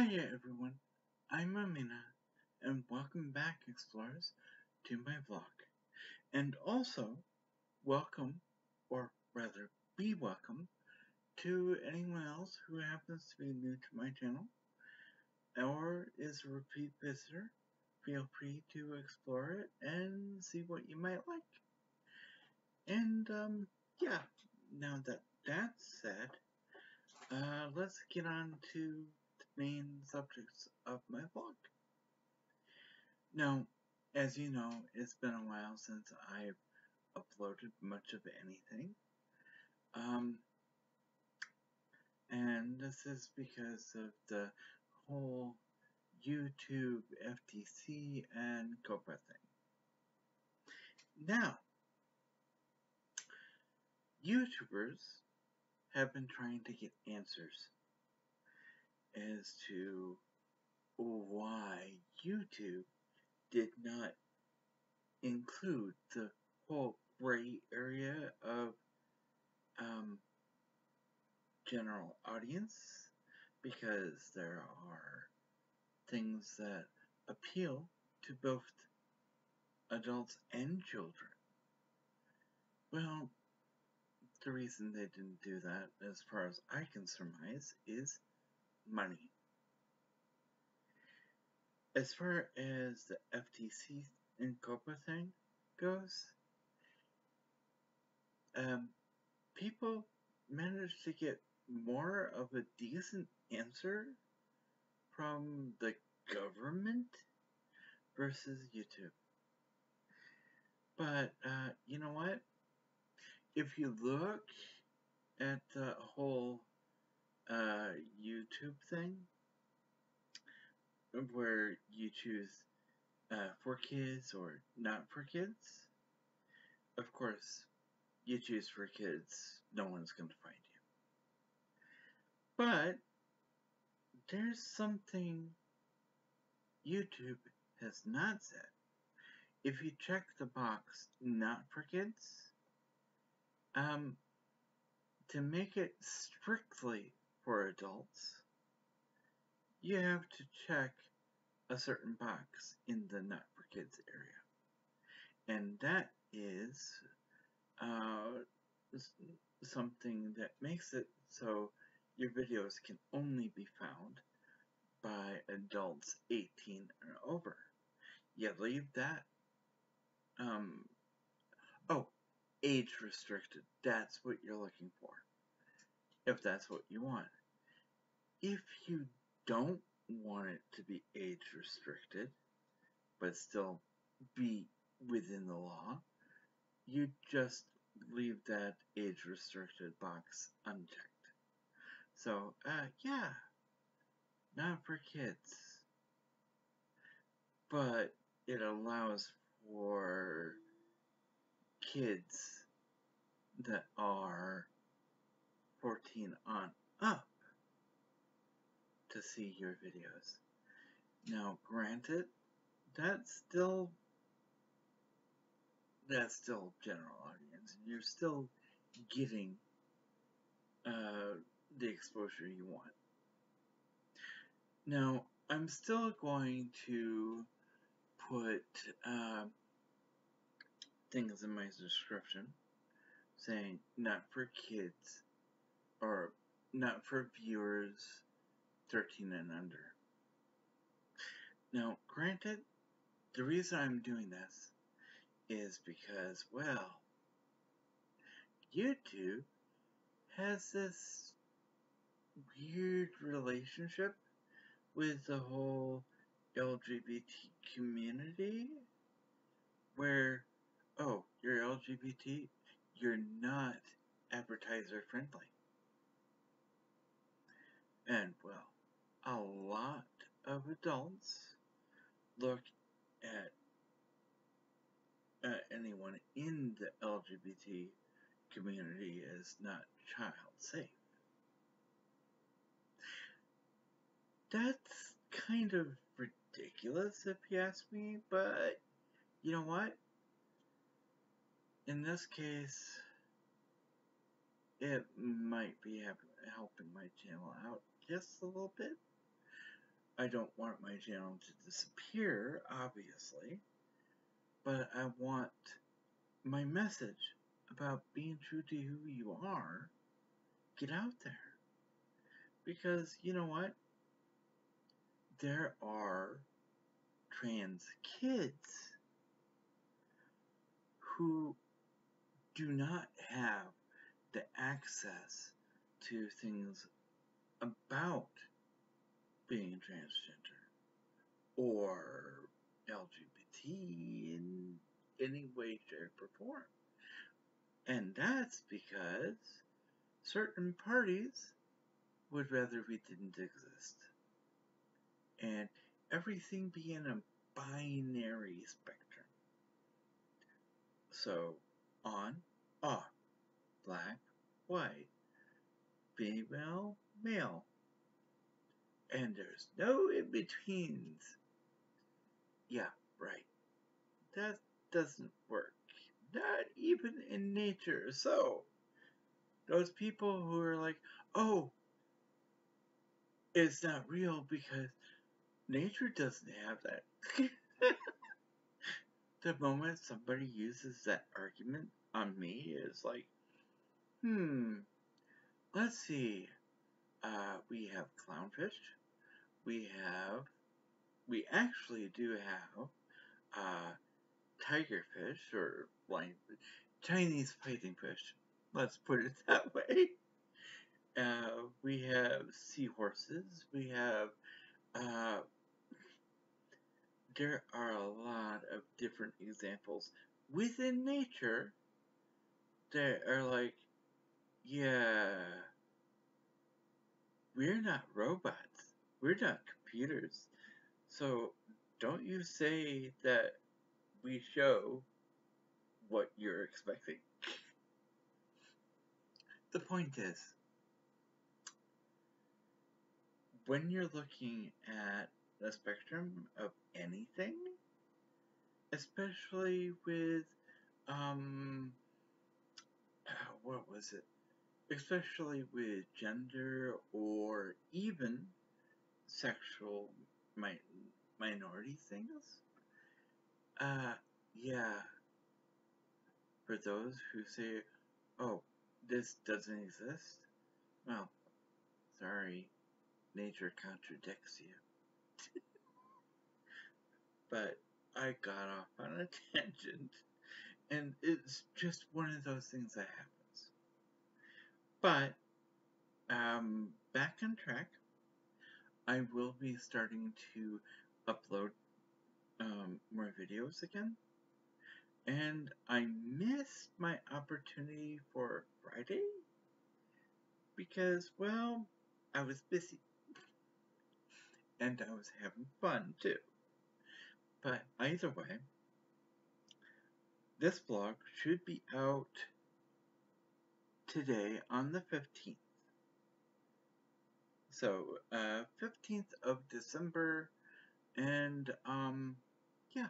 Hiya everyone, I'm Amena, and welcome back explorers to my vlog. And also, welcome, or rather be welcome, to anyone else who happens to be new to my channel, or is a repeat visitor. Feel free to explore it and see what you might like. And, um, yeah, now that that's said, uh, let's get on to main subjects of my vlog. Now, as you know, it's been a while since I've uploaded much of anything. Um, and this is because of the whole YouTube, FTC, and COPPA thing. Now, YouTubers have been trying to get answers as to why YouTube did not include the whole gray area of um, general audience because there are things that appeal to both adults and children. Well, the reason they didn't do that, as far as I can surmise, is money. As far as the FTC and COPPA thing goes, um, people managed to get more of a decent answer from the government versus YouTube. But, uh, you know what? if you look at the whole uh, YouTube thing, where you choose uh, for kids or not for kids, of course, you choose for kids, no one's going to find you. But there's something YouTube has not said. If you check the box not for kids, um, to make it strictly for adults, you have to check a certain box in the Not for Kids area. And that is uh, something that makes it so your videos can only be found by adults 18 and over. You leave that. Um, oh, age restricted. That's what you're looking for. If that's what you want. If you don't want it to be age restricted, but still be within the law, you just leave that age restricted box unchecked. So, uh, yeah, not for kids. But it allows for kids that are 14 on up to see your videos. Now, granted, that's still that's still general audience. You're still getting uh, the exposure you want. Now, I'm still going to put uh, things in my description saying not for kids or not for viewers 13 and under. Now, granted, the reason I'm doing this is because, well, YouTube has this weird relationship with the whole LGBT community where oh, you're LGBT, you're not advertiser friendly. And well, a lot of adults look at uh, anyone in the LGBT community as not child safe. That's kind of ridiculous if you ask me, but you know what? in this case, it might be helping my channel out just a little bit. I don't want my channel to disappear, obviously, but I want my message about being true to who you are get out there. Because you know what? There are trans kids who do not have the access to things about being transgender or LGBT in any way, shape, or form. And that's because certain parties would rather we didn't exist. And everything be in a binary spectrum. So, on, off, black, white, female, male. And there's no in-betweens. Yeah, right. That doesn't work. Not even in nature. So, those people who are like, oh, it's not real because nature doesn't have that. the moment somebody uses that argument on me is like, hmm, let's see. Uh, we have clownfish. We have, we actually do have uh, tigerfish or Chinese fighting fish. Let's put it that way. Uh, we have seahorses. We have uh, there are a lot of different examples within nature that are like, yeah, we're not robots. We're not computers. So don't you say that we show what you're expecting. The point is, when you're looking at the spectrum of anything, especially with, um, what was it? Especially with gender or even sexual mi- minority things. Uh, yeah. For those who say, oh, this doesn't exist, well, sorry, nature contradicts you. but I got off on a tangent, and it's just one of those things that happens. But, um, back on track, I will be starting to upload um, more videos again. And I missed my opportunity for Friday because, well, I was busy. And I was having fun too. But either way, this vlog should be out today on the 15th. So, uh, 15th of December, and, um, yeah.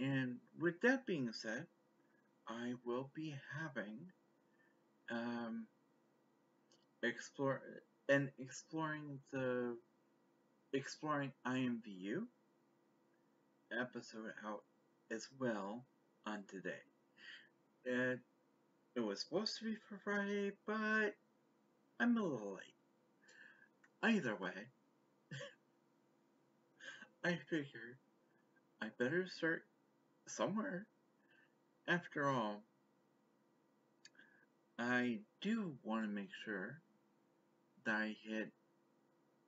And with that being said, I will be having um, explore and exploring the exploring IMVU episode out as well on today. And it was supposed to be for Friday, but I'm a little late. Either way, I figured I better start somewhere. After all, I do want to make sure that I hit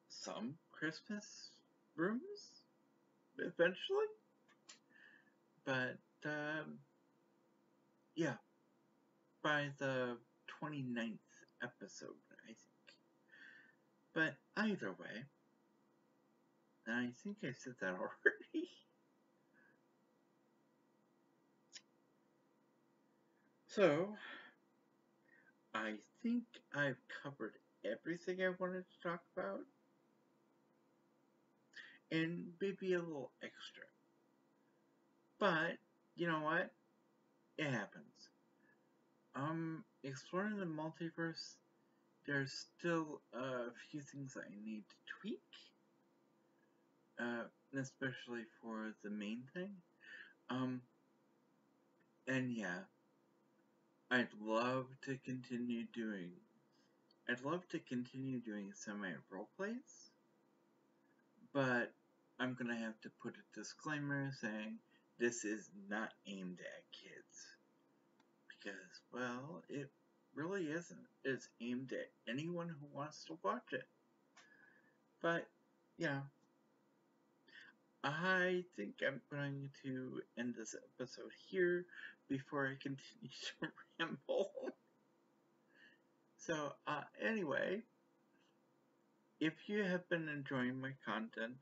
some Christmas rooms eventually. But, um, yeah, by the 29th episode, I think. But either way, I think I said that already. so, I think I've covered everything I wanted to talk about. And maybe a little extra. But, you know what? It happens. Um, exploring the multiverse there's still a few things I need to tweak, uh, especially for the main thing. Um, and yeah, I'd love to continue doing. I'd love to continue doing semi role plays, but I'm gonna have to put a disclaimer saying this is not aimed at kids because, well, it really isn't. It's aimed at anyone who wants to watch it. But, yeah. I think I'm going to end this episode here before I continue to ramble. so, uh, anyway, if you have been enjoying my content,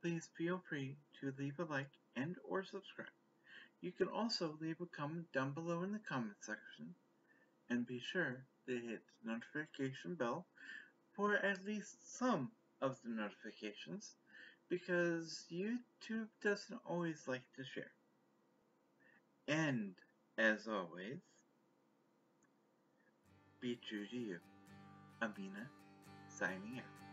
please feel free to leave a like and or subscribe. You can also leave a comment down below in the comment section and be sure to hit the notification bell for at least some of the notifications because YouTube doesn't always like to share. And, as always, be true to you. Amena, signing out.